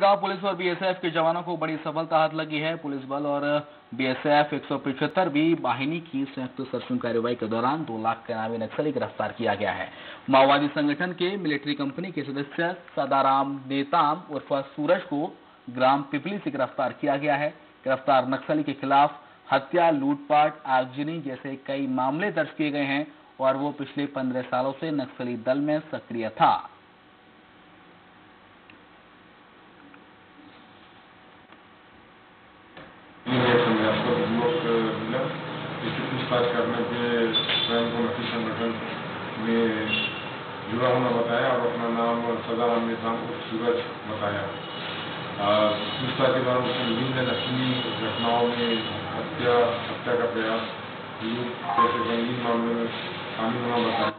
गाँव पुलिस और बीएसएफ के जवानों को बड़ी सफलता हाथ लगी है। पुलिस बल और बीएसएफ एक भी वाहिनी की संयुक्त सर्चिंग कार्रवाई के दौरान दो लाख के नामी नक्सली गिरफ़्तार किया गया है। माओवादी संगठन के मिलिट्री कंपनी के सदस्य सदाराम नेताम उर्फ़ सूरज को ग्राम पिपली से गिरफ़्तार किया गया है। गिरफ़्तार नक्सली के खिलाफ हत्या, लूटपाट, आगजनी जैसे कई मामले दर्ज किए गए हैं और वो पिछले पंद्रह सालों से नक्सली दल में सक्रिय था। इसे पूछताछ करने पे स्वयं को नक्सल संगठन में जुड़ा होना बताया और अपना नाम सदाराम निज़ाम को सूरज बताया पूछताछ के दौरान उसने विभिन्न नकली घटनाओं में हत्या हत्या का प्रयास जैसे गंभीर मामले में शामिल होना बताया